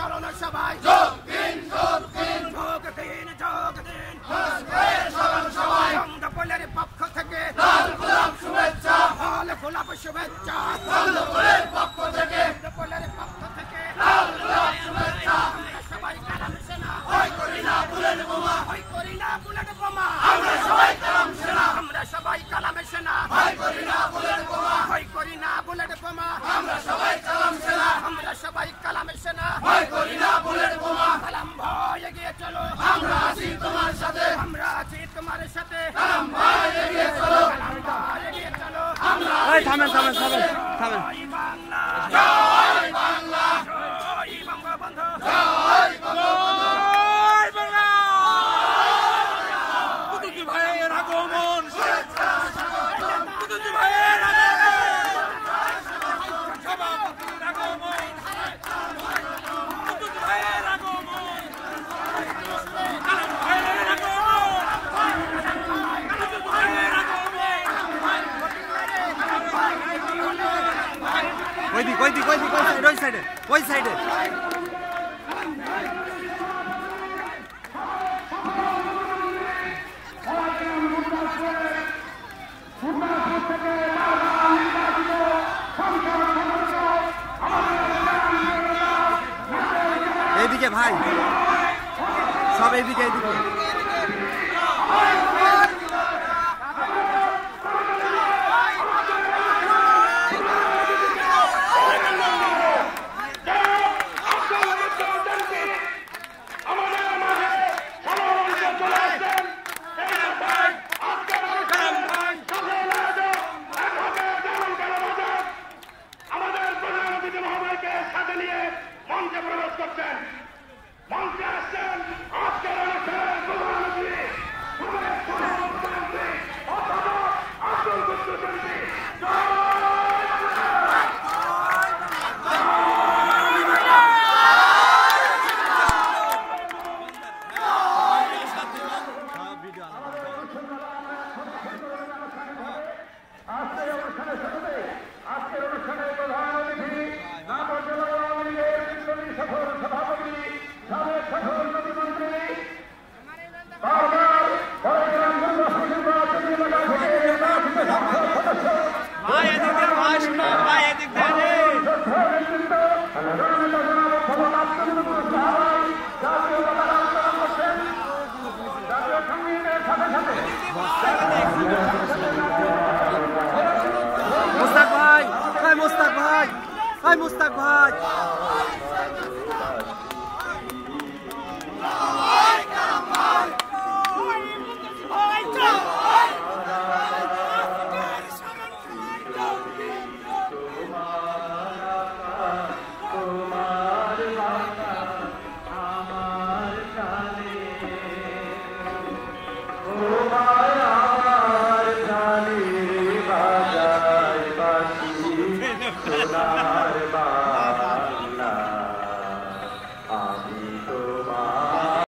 স্মরণের সবাই যোগ দিন যোগ দিন যোগ দিন যোগ দিন স্মরণ পক্ষ থেকে। লাল গোলাপ শুভেচ্ছা। লাল গোলাপ শুভেচ্ছা। সংদপলের পক্ষ থেকে। সংদপলের পক্ষ থেকে। লাল গোলাপ শুভেচ্ছা। সবাই কালাম সেনা। ওই করি না বুলেট বোমা। ওই করি না বুলেট বোমা। আমরা সবাই কালাম সেনা। আমরা সবাই কালাম সেনা। ওই করি না বুলেট বোমা। ওই করি না বুলেট বোমা। আমরা সবাই ভয় করি না বুলেট বোমা। সালাম ভাই এগিয়ে চলো। আমরা আছি তোমার সাথে। আমরা আছি তোমার সাথে। সালাম ভাই এগিয়ে চলো। সালাম ভাই এগিয়ে চলো। আমরা থামেন থামেন থামেন থামেন। সাইডে ওই সাইডে এইদিকে ভাই সব এইদিকে এইদিকে মঞ্চে প্রবেশ করছেন। মঞ্চে আসছেন মোস্তাক ভাই কোথায় মোস্তাক ভাই কোথায় মোস্তাক ভাই। সোনার বাজার বাসি সোনার বাজার